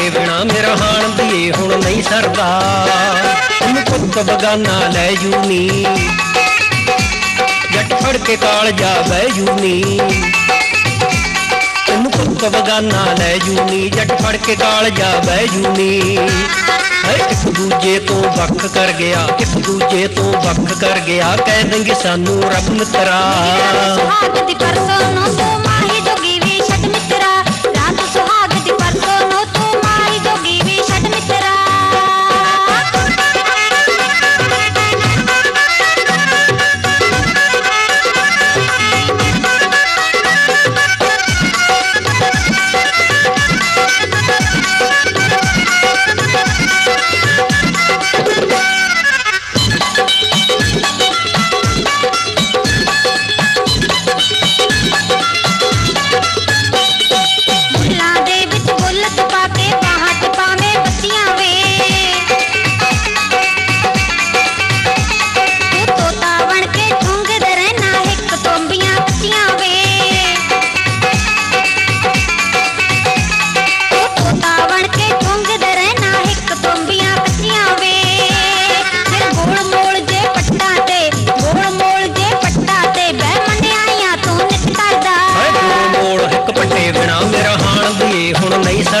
ਗੋਲ mall ਹਿੱਕ ਪੱਟੇ ਬਿਨਾ ਮੇਰਾ ਹਾਣ ਦੀਏ ਹੁਣ ਨਹੀਂ ਸਰਦਾ ਤੈਨੂੰ ਪੁੱਤ ਬਗਾਨਾ ਲੈ ਜੂਨੀ ਜੱਟ ਫੜ ਕੇ ਕਾਲ ਜਾ ਬਹਿ ਜੂਨੀ ਤੈਨੂੰ ਪੁੱਤ ਬਗਾਨਾ ਲੈ ਜੂਨੀ ਜੱਟ ਫੜ ਕੇ ਕਾਲ ਜਾ ਬਹਿ ਜੂਨੀ ਹੈ ਇੱਕ ਦੂਜੇ ਤੋਂ ਵੱਖ ਕਰ ਗਿਆ ਇੱਕ ਦੂਜੇ ਤੋਂ ਵੱਖ ਕਰ ਗਿਆ ਕਹਿ ਦੇਂਗੇ ਸਾਨੂੰ ਰੱਬ ਮਿੱਤਰਾ ਸੁਹਾਗ ਦੀ ਪਰਸੋਂ ਨੂੰ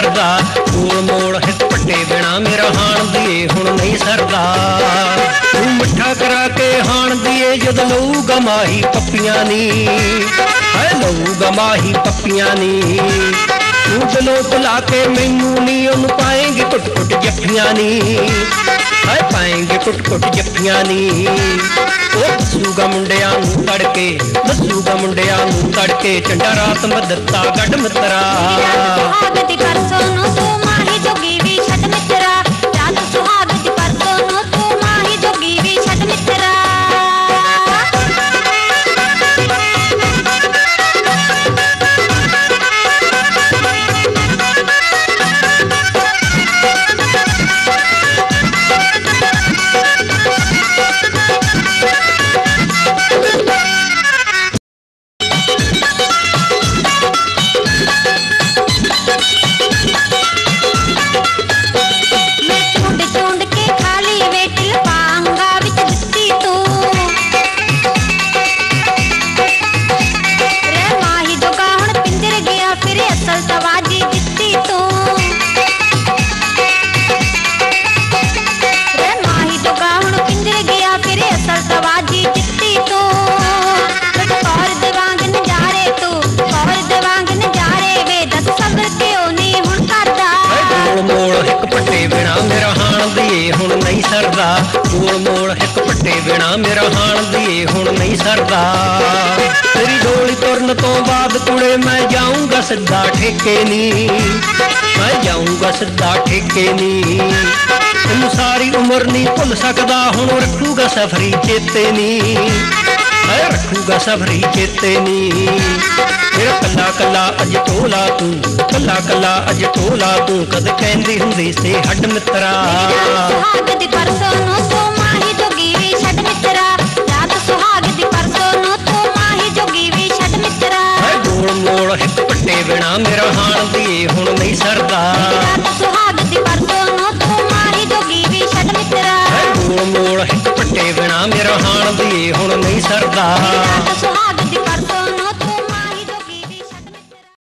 ਸਰਦਾ ਗੋਲ ਮੋੜ ਹਿੱਕ ਪੱਟੇ ਬਿਨਾ ਮੇਰਾ ਹਾਣ ਦੀਏ ਹੁਣ ਨਹੀਂ ਸਰਦਾ ਤੂੰ ਮਿੱਠਾ ਕਰਾ ਕੇ ਹਾਣ ਦੀਏ ਜਦ ਲਊ ਗਮਾਹੀ ਪੱਪੀਆਂ ਨੀ ਹਾਏ ਲਊ ਗਮਾਹੀ ਪੱਪੀਆਂ ਨੀ ਤੂੰ ਦਿਲੋਂ ਭੁਲਾ ਕੇ ਮੈਨੂੰ ਨੀ ਉਹਨੂੰ ਪਾਏਂਗੇ ਟੁੱਟ ਟੁੱਟ ਜੱਫੀਆਂ ਨੀ ਹਾਏ ਪਾਏਂਗੇ ਟੁੱਟ ਟੁੱਟ ਜੱਫੀਆਂ ਨੀ ਉਹ ਦੱਸੂਗਾ ਮੁੰਡਿਆਂ ਨੂੰ ਤੜਕੇ ਦੱਸੂਗਾ ਮੁੰਡਿਆਂ ਨੂੰ ਤੜਕੇ ਚੰਡਾ ਰਾਤ ਮਦੱਤਾ ਗੱਡ ਮਿੱਤਰਾ ਬਿਨਾ ਮੇਰਾ ਹਾਣ ਦੀਏ ਹੁਣ ਨਹੀਂ ਸਰਦਾ ਤੇਰੀ ਡੋਲੀ ਤੁਰਨ ਤੋਂ ਬਾਅਦ ਕੁੜੇ ਮੈਂ ਜਾਊਂਗਾ ਸਿੱਧਾ ਠੇਕੇ ਨੀ ਮੈਂ ਜਾਊਂਗਾ ਸਿੱਧਾ ਠੇਕੇ ਨੀ ਤੈਨੂੰ ਸਾਰੀ ਉਮਰ ਨਹੀਂ ਭੁੱਲ ਸਕਦਾ ਹੁਣ ਰੱਖੂਗਾ ਸਫਰੀ ਚੇਤੇ ਨੀ ਹੈ ਰੱਖੂਗਾ ਸਫਰੀ ਚੇਤੇ ਨੀ ਮੇਰਾ ਕੱਲਾ ਕੱਲਾ ਅਜ ਟੋਲਾ ਤੂੰ ਕੱਲਾ ਕੱਲਾ ਅਜ ਟੋਲਾ ਤੂੰ ਕਦ ਕਹਿੰਦੀ ਹੁੰਦੀ ਸੀ ਹੱਡ ਮਿੱਤਰਾ ਸੁਹਾਗ ਦੀ ਮਿੱਤਰਾ ਹੈ ਗੋਲ ਮੋੜ ਹਿੱਕ ਪੱਟੇ ਬਿਨਾ ਮੇਰਾ ਹਾਣ ਦੀ ਹੁਣ ਨਹੀਂ ਸਰਦਾ ਰਾਤ ਸੁਹਾਗ